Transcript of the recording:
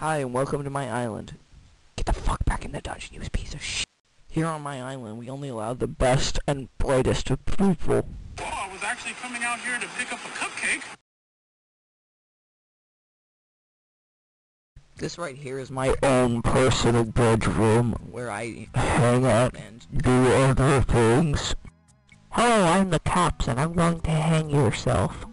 Hi, and welcome to my island. Get the fuck back in the dungeon, you piece of shit. Here on my island, we only allow the best and brightest of people. Oh, I was actually coming out here to pick up a cupcake. This right here is my own personal bedroom where I hang out and do other things. Hello, I'm the cops and I'm going to hang yourself.